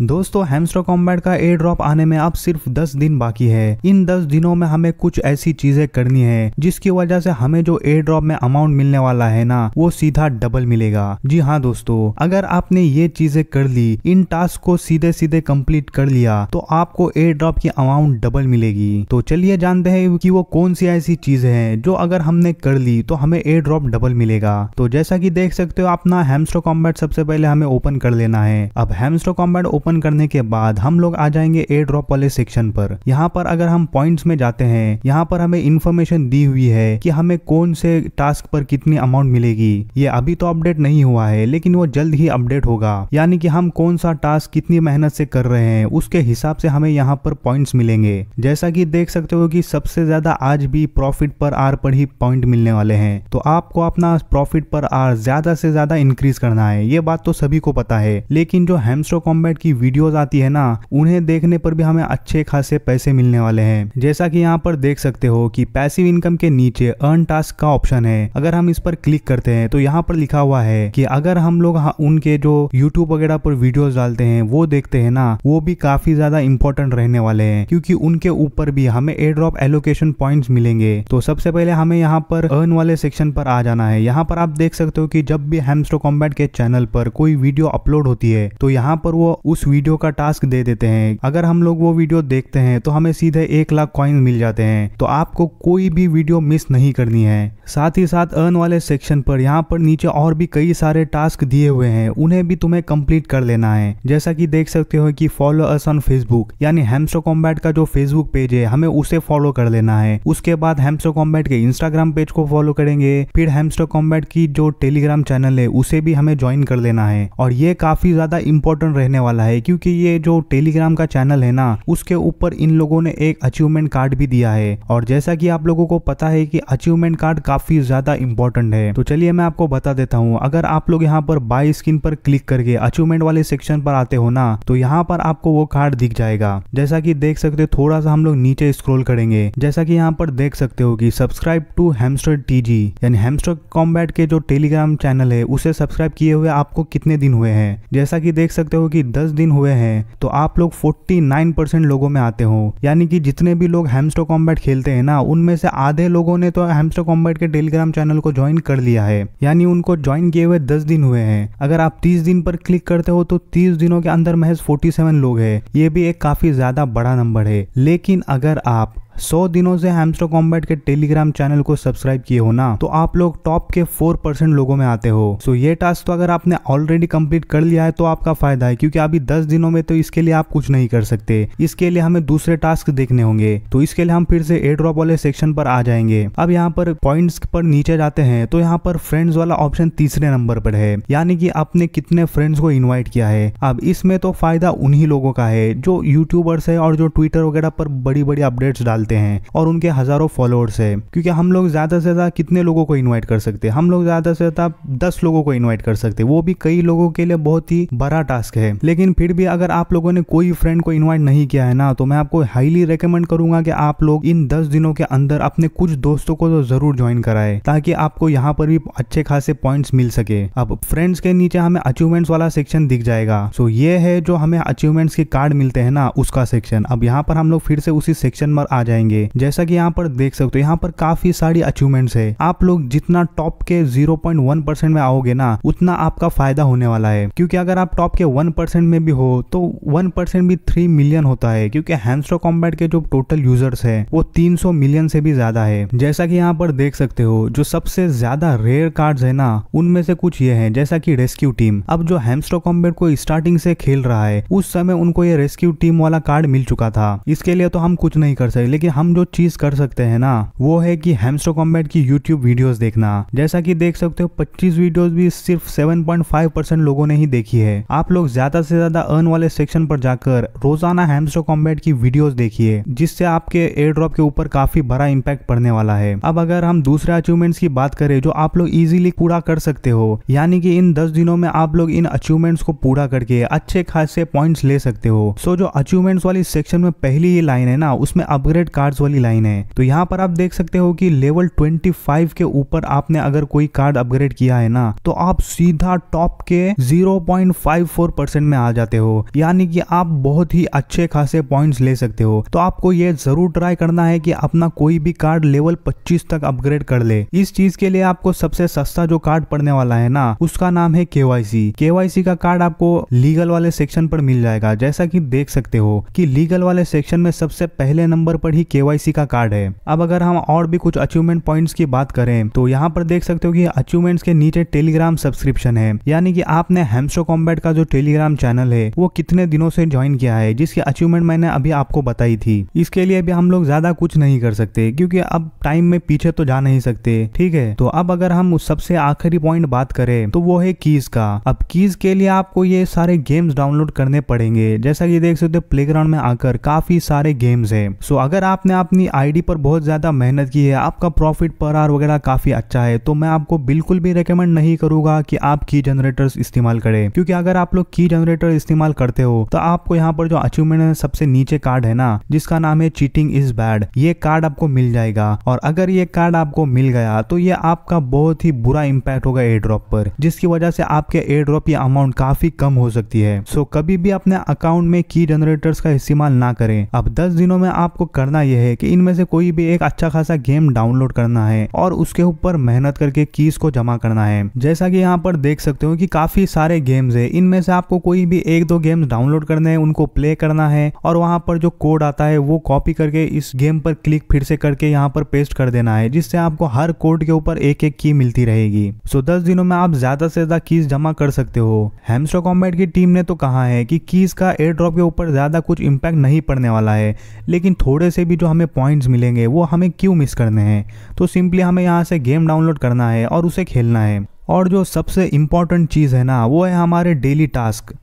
दोस्तों Hamster Kombat का air drop आने में अब सिर्फ़ 10 दिन बाकी है। इन 10 दिनों में हमें कुछ ऐसी चीज़ें करनी है, जिसकी वजह से हमें जो एयर ड्रॉप में अमाउंट मिलने वाला है ना, वो सीधा डबल मिलेगा। जी हाँ दोस्तों, अगर आपने ये चीज़ें कर ली, इन टास्क को सीधे सीधे कंप्लीट कर लिया तो आपको एयर ड्रॉप की अमाउंट डबल मिलेगी। तो चलिए जानते हैं कि वो कौन सी ऐसी चीज़ है, जो अगर हमने कर ली तो हमें एयर ड्रॉप डबल मिलेगा। तो जैसा की देख सकते हो, अपना हेमस्ट्रो कॉम्बैट सबसे पहले हमें ओपन कर लेना है। अब हेमस्ट्रो कॉम्बैट ओपन करने के बाद हम लोग आ जाएँगे एयर ड्रॉप वाले सेक्शन पर। यहाँ पर अगर हम पॉइंट्स में जाते हैं, यहाँ पर हमें इन्फॉर्मेशन दी हुई है कि हमें कौन से टास्क पर कितनी अमाउंट मिलेगी। ये अभी तो अपडेट नहीं हुआ है, लेकिन वो जल्द ही अपडेट होगा। यानी कि हम कौन सा टास्क कितनी मेहनत से कर रहे हैं, उसके हिसाब से हमें यहाँ पर पॉइंट्स मिलेंगे। जैसा कि देख सकते हो कि सबसे ज़्यादा आज भी प्रॉफिट पर आर पर ही पॉइंट मिलने वाले हैं। तो आपको अपना प्रॉफिट पर आर ज़्यादा से ज़्यादा इंक्रीज करना है, ये बात तो सभी को पता है। लेकिन जो हेमस्ट्रो कॉम्बैट की वीडियोस आती है ना, उन्हें देखने पर भी हमें अच्छे खासे पैसे मिलने वाले हैं। जैसा कि यहाँ पर देख सकते हो कि पैसिव इनकम के नीचे अर्न टास्क का ऑप्शन है। अगर हम इस पर क्लिक करते हैं तो यहाँ पर लिखा हुआ है कि अगर हम लोग उनके जो यूट्यूब वगैरह पर वीडियोस डालते हैं, वो देखते हैं ना, वो भी काफ़ी ज़्यादा इंपॉर्टेंट रहने वाले हैं, क्योंकि उनके ऊपर भी हमें एयर ड्रॉप एलोकेशन पॉइंट्स मिलेंगे। तो सबसे पहले हमें यहाँ पर अर्न वाले सेक्शन पर आ जाना है। यहाँ पर आप देख सकते हो कि जब भी हेमस्ट्रो कॉम्बैट के चैनल पर कोई वीडियो अपलोड होती है तो यहाँ पर वो उस वीडियो का टास्क दे देते हैं। अगर हम लोग वो वीडियो देखते हैं तो हमें सीधे एक लाख कॉइन मिल जाते हैं। तो आपको कोई भी वीडियो मिस नहीं करनी है। साथ ही साथ अर्न वाले सेक्शन पर यहाँ पर नीचे और भी कई सारे टास्क दिए हुए हैं। उन्हें भी तुम्हें कंप्लीट कर लेना है। जैसा कि देख सकते हो कि फॉलो अस ऑन फेसबुक यानी हेमस्टो कॉम्बैट का जो फेसबुक पेज है, हमें उसे फॉलो कर लेना है। उसके बाद हेम्सो कॉम्बैट के इंस्टाग्राम पेज को फॉलो करेंगे। फिर हेमस्टो कॉम्बैट की जो टेलीग्राम चैनल है, उसे भी हमें ज्वाइन कर लेना है। और ये काफ़ी ज़्यादा इंपॉर्टेंट रहने वाला है। क्योंकि ये जो टेलीग्राम का चैनल है ना, उसके ऊपर इन लोगों ने एक अचीवमेंट कार्ड भी दिया है। और जैसा कि आप लोगों को पता है कि अचीवमेंट कार्ड काफ़ी ज़्यादा इंपॉर्टेंट है। तो चलिए मैं आपको बता देता हूँ, अगर आप लोग यहाँ पर बाई स्किन पर क्लिक करके अचीवमेंट वाले सेक्शन पर आते हो ना तो यहाँ पर आपको वो कार्ड दिख जाएगा। जैसा कि देख सकते हो, थोड़ा सा हम लोग नीचे स्क्रोल करेंगे। जैसा कि यहाँ पर देख सकते हो कि सब्सक्राइब टू हेमस्टर टीजी यानी हेमस्टर कॉम्बैट के जो टेलीग्राम चैनल है, उसे सब्सक्राइब किए हुए आपको कितने दिन हुए हैं? जैसा कि देख सकते हो कि 10 दिन हुए हैं तो आप लोग 49 परसेंट लोगों में आते हो। यानी कि जितने भी लोग हेमस्टो कॉम्बैट खेलते हैं ना, उनमें से आधे लोगों ने तो हेमस्टो कॉम्बैट के टेलीग्राम चैनल को ज्वाइन कर लिया है। यानी उनको ज्वाइन किए हुए 10 दिन हुए हैं। अगर आप 30 दिन पर क्लिक करते हो तो 30 दिनों के अंदर महज 47 लोग है। ये भी एक काफ़ी ज़्यादा बड़ा नंबर है। लेकिन अगर आप सौ दिनों से हैमस्टर कॉम्बैट के टेलीग्राम चैनल को सब्सक्राइब किए हो ना तो आप लोग टॉप के फोर परसेंट लोगों में आते हो। सो ये टास्क तो अगर आपने ऑलरेडी कंप्लीट कर लिया है तो आपका फ़ायदा है, क्योंकि अभी दस दिनों में तो इसके लिए आप कुछ नहीं कर सकते। इसके लिए हमें दूसरे टास्क देखने होंगे। तो इसके लिए हम फिर से एयर ड्रॉप वाले सेक्शन पर आ जाएँगे। अब यहाँ पर पॉइंट्स पर नीचे जाते हैं तो यहाँ पर फ्रेंड्स वाला ऑप्शन तीसरे नंबर पर है। यानी कि आपने कितने फ्रेंड्स को इन्वाइट किया है। अब इसमें तो फ़ायदा उन्ही लोगों का है, जो यूट्यूबर्स है और जो ट्विटर वगैरह पर बड़ी बड़ी अपडेट्स डालते डालते हैं और उनके हज़ारों फॉलोअर्स है। क्योंकि हम लोग ज़्यादा से ज़्यादा कितने लोगों को इन्वाइट कर सकते हैं? हम लोग ज़्यादा से ज़्यादा दस लोगों को इन्वाइट कर सकते हैं। वो भी कई लोगों के लिए बहुत ही बड़ा टास्क है। लेकिन फिर भी अगर आप लोगों ने कोई फ्रेंड को इन्वाइट नहीं किया है ना तो मैं आपको हाईली रिकमेंड करूँगा कि आप लोग इन दस दिनों के अंदर अपने कुछ दोस्तों को तो ज़रूर ज्वाइन कराए, ताकि आपको यहाँ पर भी अच्छे खासे पॉइंट्स मिल सके। अब फ्रेंड्स के नीचे हमें अचीवमेंट्स वाला सेक्शन दिख जाएगा। सो ये है जो हमें अचीवमेंट्स के कार्ड मिलते हैं ना, उसका सेक्शन अब यहाँ पर हम लोग फिर से उसी सेक्शन में आ जाएँगे। जैसा कि यहाँ पर देख सकते हो, यहाँ पर काफ़ी सारी अचीवमेंट्स है। आप लोग जितना टॉप के 0.1 परसेंट में आओगे ना, उतना आपका फ़ायदा होने वाला है। क्योंकि अगर आप टॉप के 1 परसेंट में भी हो तो 1 परसेंट भी 3 मिलियन होता है। क्योंकि हैंडस्ट्रो कॉम्बैट के जो टोटल यूज़र्स है, वो 300 मिलियन से भी ज़्यादा है। जैसा कि यहाँ पर देख सकते हो, जो सबसे ज़्यादा रेयर कार्ड है ना, उनमें से कुछ ये है, जैसा की रेस्क्यू टीम अब जो हैमस्ट्रो कॉम्बैट को स्टार्टिंग से खेल रहा है, उस समय उनको ये रेस्क्यू टीम वाला कार्ड मिल चुका था। इसके लिए तो हम कुछ नहीं कर सकते लेकिन हम जो चीज़ कर सकते हैं ना, वो है कि हेमस्टो कॉम्बैट की यूट्यूब वीडियोस देखना। जैसा कि देख सकते हो 25 वीडियोस भी सिर्फ़ 7.5 परसेंट लोगों ने ही देखी है। आप लोग ज़्यादा से ज़्यादा अर्न वाले सेक्शन पर जाकर रोज़ाना हेमस्टो कॉम्बैट की वीडियोस देखिए, जिससे आपके एयर ड्रॉप के ऊपर काफ़ी बड़ा इम्पैक्ट पड़ने वाला है। अब अगर हम दूसरे अचीवमेंट्स की बात करें, जो आप लोग इजिली पूरा कर सकते हो, यानी कि इन दस दिनों में आप लोग इन अचीवमेंट्स को पूरा करके अच्छे खासे पॉइंट्स ले सकते हो। सो जो अचीवमेंट्स वाली सेक्शन में पहली ही लाइन है ना, उसमें अपग्रेड कार्ड्स वाली लाइन है। तो यहाँ पर आप देख सकते हो कि लेवल 25 के ऊपर आपने अगर कोई कार्ड अपग्रेड किया है ना तो आप सीधा टॉप के 0.54 परसेंट में आ जाते हो। यानी कि आप बहुत ही अच्छे खासे पॉइंट्स ले सकते हो। तो आपको ये ज़रूर ट्राई करना है कि अपना कोई भी कार्ड लेवल 25 तक अपग्रेड कर ले। इस चीज़ के लिए आपको सबसे सस्ता जो कार्ड पड़ने वाला है ना, उसका नाम है केवाईसी केवाईसी का कार्ड आपको लीगल वाले सेक्शन पर मिल जाएगा। जैसा कि देख सकते हो कि लीगल वाले सेक्शन में सबसे पहले नंबर पर केवाईसी का कार्ड है। अब अगर हम और भी कुछ अचीवमेंट पॉइंट्स की बात करें तो यहाँ पर देख सकते हो कि अचीवमेंट्स के नीचे टेलीग्राम सब्सक्रिप्शन है। यानी कि आपने हेमस्टो कॉम्बैट का जो टेलीग्राम चैनल है, वो कितने दिनों से ज्वाइन किया है, जिसकी अचीवमेंट मैंने अभी आपको बताई थी। इसके लिए भी हम लोग ज़्यादा कुछ नहीं कर सकते, क्योंकि अब टाइम में पीछे तो जा नहीं सकते, ठीक है? तो अब अगर हम उस सबसे आखिरी पॉइंट बात करें तो वो है कीज का। अब कीज के लिए आपको ये सारे गेम्स डाउनलोड करने पड़ेंगे। जैसा कि देख सकते हो प्ले में आकर काफ़ी सारे गेम्स है। सो अगर आपने अपनी आईडी पर बहुत ज़्यादा मेहनत की है, आपका प्रॉफिट पर आर वगैरह काफ़ी अच्छा है तो मैं आपको बिल्कुल भी रिकमेंड नहीं करूँगा कि आप की जनरेटर्स इस्तेमाल करें। क्योंकि अगर आप लोग की जनरेटर इस्तेमाल करते हो तो आपको यहाँ पर जो अचीवमेंट सबसे नीचे कार्ड है ना, जिसका नाम है चीटिंग इज़ बैड ये कार्ड आपको मिल जाएगा। और अगर ये कार्ड आपको मिल गया तो ये आपका बहुत ही बुरा इम्पैक्ट होगा एयर ड्रॉप पर, जिसकी वजह से आपके एयर ड्रॉप की अमाउंट काफ़ी कम हो सकती है। सो कभी भी अपने अकाउंट में की जनरेटर्स का इस्तेमाल ना करें। अब दस दिनों में आपको करना यह है कि इनमें से कोई भी एक अच्छा खासा गेम डाउनलोड करना है और उसके ऊपर मेहनत करके कीज को जमा करना है। जैसा कि यहाँ पर देख सकते हो कि काफ़ी सारे गेम्स है। इनमें से आपको कोई भी एक दो गेम्स डाउनलोड करने हैं, उनको प्ले करना है और वहाँ पर जो कोड आता है, वो कॉपी करके इस गेम पर क्लिक फिर से करके यहाँ पर पेस्ट कर देना है, जिससे आपको हर कोड के ऊपर एक एक की मिलती रहेगी। सो दस दिनों में आप ज़्यादा से ज़्यादा कीज जमा कर सकते हो। हेमस्टर कॉम्बैट की टीम ने तो कहा है कि कीज का एयर ड्रॉप के ऊपर ज़्यादा कुछ इम्पैक्ट नहीं पड़ने वाला है, लेकिन थोड़े से भी जो हमें पॉइंट्स मिलेंगे, वो हमें क्यों मिस करने हैं? तो सिंपली हमें यहाँ से गेम डाउनलोड करना है और उसे खेलना है। और जो सबसे इंपॉर्टेंट चीज़ है ना, वो है हमारे डेली टास्क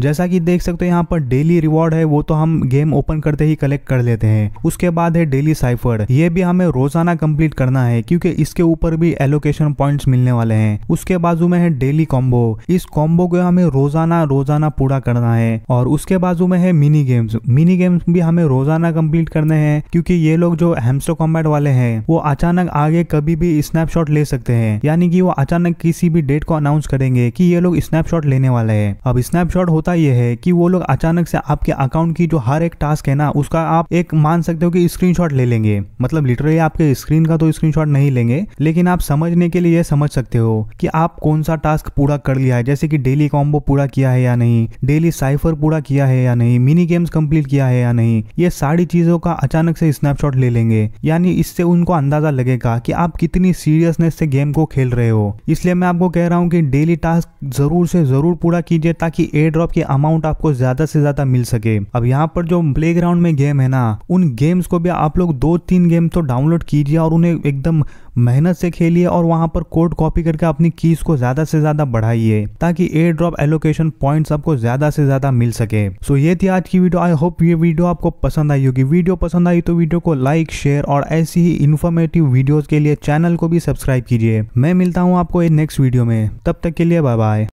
जैसा कि देख सकते हो यहाँ पर डेली रिवॉर्ड है, वो तो हम गेम ओपन करते ही कलेक्ट कर लेते हैं। उसके बाद है डेली साइफर। ये भी हमें रोज़ाना कंप्लीट करना है, क्योंकि इसके ऊपर भी एलोकेशन पॉइंट्स मिलने वाले हैं। उसके बाजू में है डेली कॉम्बो इस कॉम्बो को हमें रोज़ाना रोज़ाना पूरा करना है। और उसके बाजू में है मिनी गेम्स मिनी गेम्स भी हमें रोज़ाना कंप्लीट करने हैं, क्योंकि ये लोग जो हेमस्टो कॉम्बैट वाले हैं, वो अचानक आगे कभी भी स्नैपशॉट ले सकते हैं। यानी कि वो अचानक किसी भी डेट को अनाउंस करेंगे कि ये लोग स्नैपशॉट लेने वाले हैं। अब स्नैपशॉट होता यह है कि वो लोग अचानक से आपके अकाउंट की जो हर एक टास्क है ना, उसका आप एक मान सकते हो कि स्क्रीनशॉट ले लेंगे। मतलब लिटरली आपके स्क्रीन का तो स्क्रीनशॉट नहीं लेंगे, लेकिन आप समझने के लिए समझ सकते हो कि आप कौन सा टास्क पूरा कर लिया है। जैसे कि डेली कॉम्बो पूरा किया है या नहीं डेली साइफर पूरा किया है या नहीं मिनी गेम्स कंप्लीट किया है या नहीं, ये सारी चीज़ों का अचानक से स्नैपशॉट ले लेंगे। यानी इससे उनको अंदाज़ा लगेगा कि आप कितनी सीरियसनेस से गेम को खेल रहे हो। इसलिए मैं आपको कह रहा हूँ कि डेली टास्क ज़रूर से ज़रूर पूरा कीजिए ताकि एयर ड्रॉप की अमाउंट आपको ज़्यादा से ज़्यादा मिल सके। अब यहाँ पर जो प्ले में गेम है ना, उन गेम्स को भी आप लोग दो तीन गेम तो डाउनलोड कीजिए और उन्हें एकदम मेहनत से खेलिए और वहाँ पर कोड कॉपी करके अपनी कीज को ज़्यादा से ज़्यादा बढ़ाइए, ताकि एयर ड्रॉप एलोकेशन पॉइंट्स आपको ज़्यादा से ज़्यादा मिल सके। सो so, ये थी आज की वीडियो आई होप ये वीडियो आपको पसंद आई होगी। वीडियो पसंद आई तो वीडियो को लाइक शेयर और ऐसी ही इन्फॉर्मेटिव वीडियोस के लिए चैनल को भी सब्सक्राइब कीजिए। मैं मिलता हूँ आपको नेक्स्ट वीडियो में। तब तक के लिए बाय बाय